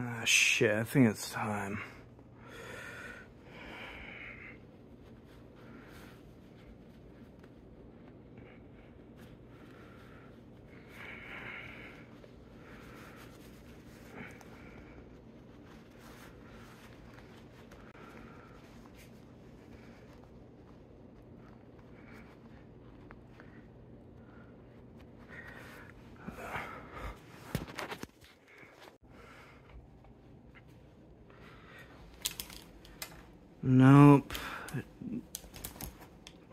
Ah, shit, I think it's time. Nope.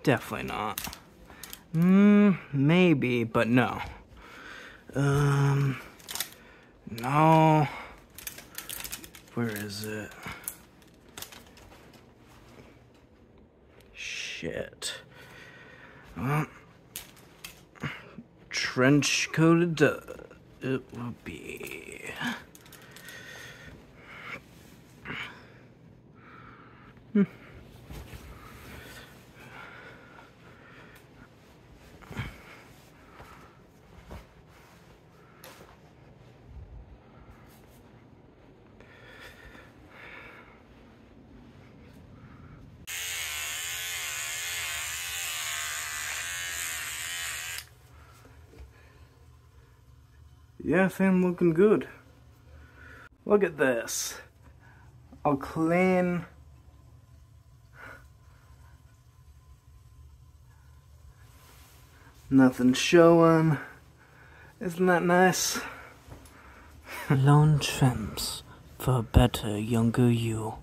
Definitely not. Mm, maybe, but no. Um, no. Where is it? Shit. Well, trench coated, uh, it will be. Yeah, I'm looking good. Look at this. I'll clean. Nothing showing. Isn't that nice? Clone Trims for a better, younger you.